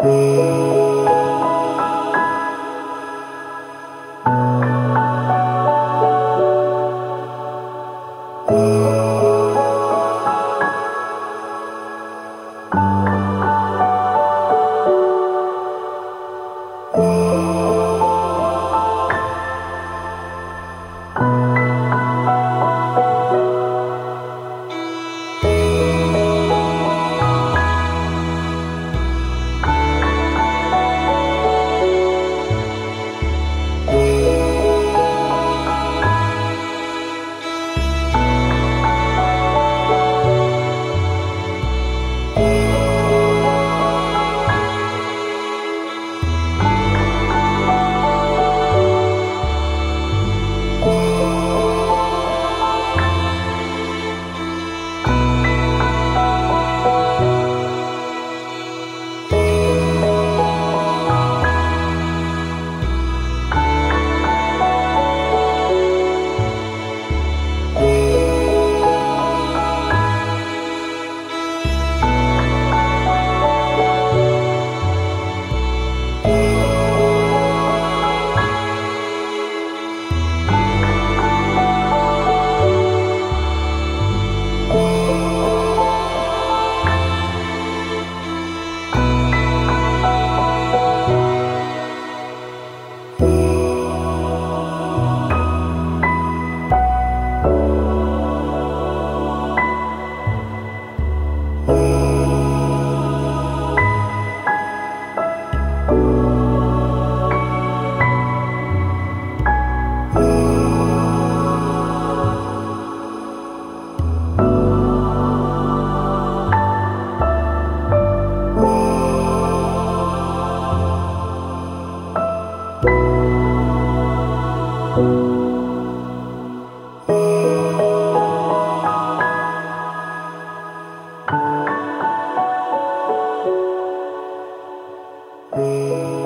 Música Música